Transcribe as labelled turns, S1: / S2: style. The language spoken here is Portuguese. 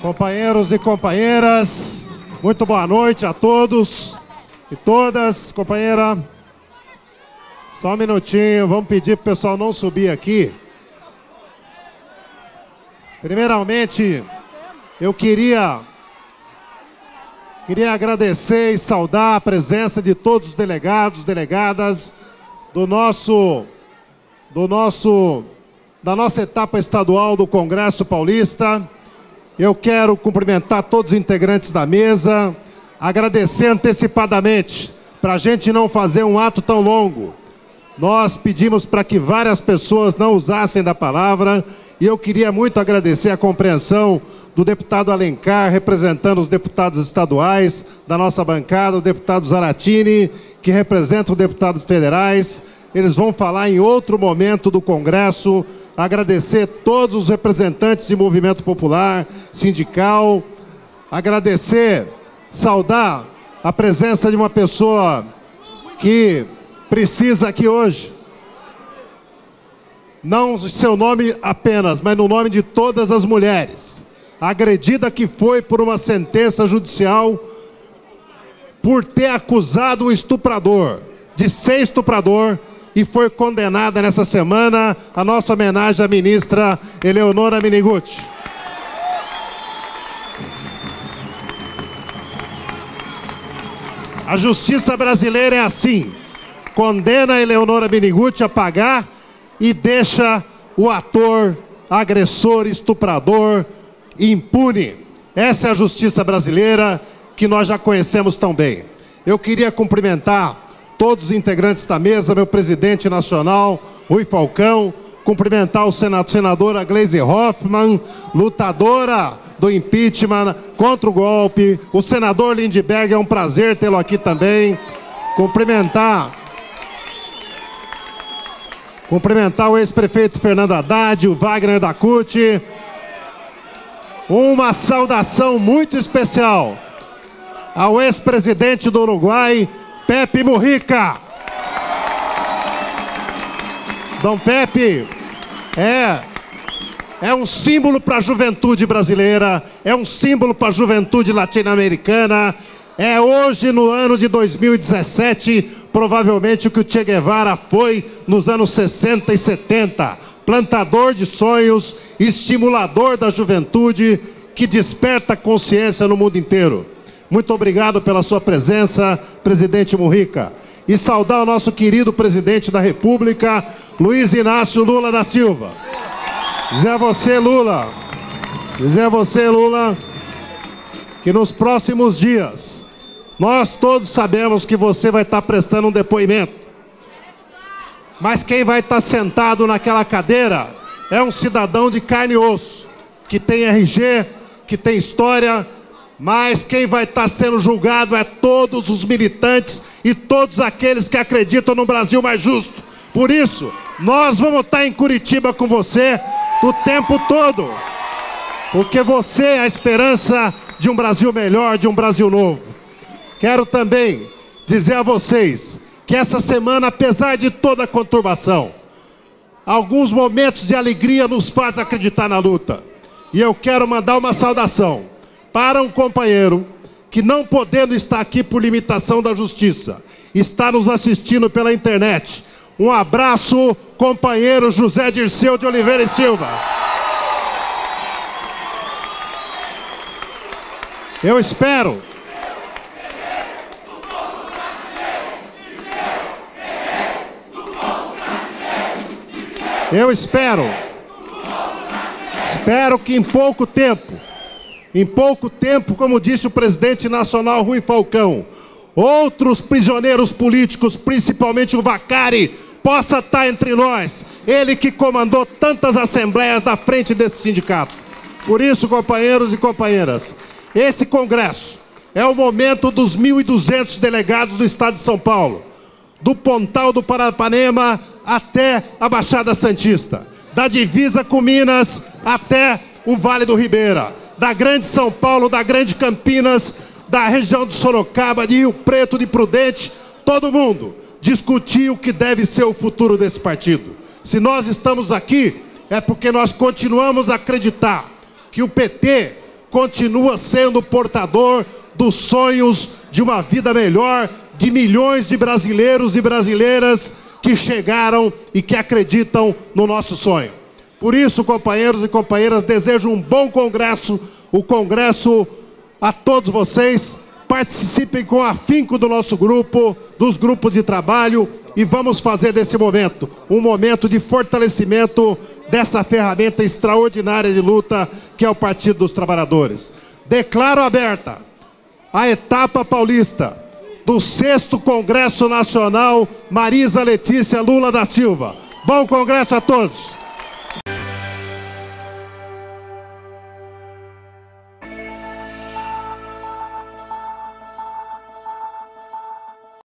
S1: Companheiros e companheiras, muito boa noite a todos e todas. Companheira, só um minutinho, vamos pedir para o pessoal não subir aqui. Primeiramente, eu queria queria agradecer e saudar a presença de todos os delegados, delegadas do nosso do nosso da nossa etapa estadual do Congresso Paulista. Eu quero cumprimentar todos os integrantes da mesa, agradecer antecipadamente, para a gente não fazer um ato tão longo. Nós pedimos para que várias pessoas não usassem da palavra e eu queria muito agradecer a compreensão do deputado Alencar, representando os deputados estaduais da nossa bancada, o deputado Zaratini, que representa os deputados federais. Eles vão falar em outro momento do Congresso agradecer todos os representantes de movimento popular, sindical, agradecer, saudar a presença de uma pessoa que precisa aqui hoje, não seu nome apenas, mas no nome de todas as mulheres, agredida que foi por uma sentença judicial por ter acusado um estuprador, de ser estuprador, e foi condenada nessa semana a nossa homenagem à ministra Eleonora Miniguti. A justiça brasileira é assim: condena a Eleonora Miniguti a pagar e deixa o ator, agressor, estuprador impune. Essa é a justiça brasileira que nós já conhecemos tão bem. Eu queria cumprimentar todos os integrantes da mesa, meu presidente nacional, Rui Falcão, cumprimentar o senadora Gleisi Hoffmann, lutadora do impeachment contra o golpe, o senador Lindbergh, é um prazer tê-lo aqui também, cumprimentar cumprimentar o ex-prefeito Fernando Haddad, o Wagner da CUT, uma saudação muito especial ao ex-presidente do Uruguai, Pepe Murrica. Dom Pepe é é um símbolo para a juventude brasileira, é um símbolo para a juventude latino-americana. É hoje, no ano de 2017, provavelmente o que o Che Guevara foi nos anos 60 e 70. Plantador de sonhos, estimulador da juventude, que desperta consciência no mundo inteiro. Muito obrigado pela sua presença, presidente Murrica. E saudar o nosso querido presidente da República, Luiz Inácio Lula da Silva. Dizer a você, Lula, dizer a você, Lula, que nos próximos dias, nós todos sabemos que você vai estar prestando um depoimento. Mas quem vai estar sentado naquela cadeira é um cidadão de carne e osso, que tem RG, que tem história, mas quem vai estar sendo julgado é todos os militantes e todos aqueles que acreditam no Brasil mais justo. Por isso, nós vamos estar em Curitiba com você o tempo todo. Porque você é a esperança de um Brasil melhor, de um Brasil novo. Quero também dizer a vocês que essa semana, apesar de toda a conturbação, alguns momentos de alegria nos faz acreditar na luta. E eu quero mandar uma saudação para um companheiro que, não podendo estar aqui por limitação da justiça, está nos assistindo pela internet. Um abraço, companheiro José Dirceu de Oliveira e Silva. Eu espero. Eu espero. Espero que em pouco tempo em pouco tempo, como disse o presidente nacional Rui Falcão, outros prisioneiros políticos, principalmente o Vacari, possa estar entre nós. Ele que comandou tantas assembleias da frente desse sindicato. Por isso, companheiros e companheiras, esse congresso é o momento dos 1.200 delegados do estado de São Paulo, do Pontal do Parapanema até a Baixada Santista, da divisa com Minas até o Vale do Ribeira da Grande São Paulo, da Grande Campinas, da região de Sorocaba, de Rio Preto, de Prudente, todo mundo discutir o que deve ser o futuro desse partido. Se nós estamos aqui, é porque nós continuamos a acreditar que o PT continua sendo portador dos sonhos de uma vida melhor de milhões de brasileiros e brasileiras que chegaram e que acreditam no nosso sonho. Por isso, companheiros e companheiras, desejo um bom congresso, o congresso a todos vocês. Participem com afinco do nosso grupo, dos grupos de trabalho e vamos fazer desse momento um momento de fortalecimento dessa ferramenta extraordinária de luta que é o Partido dos Trabalhadores. Declaro aberta a etapa paulista do sexto Congresso Nacional Marisa Letícia Lula da Silva. Bom congresso a todos.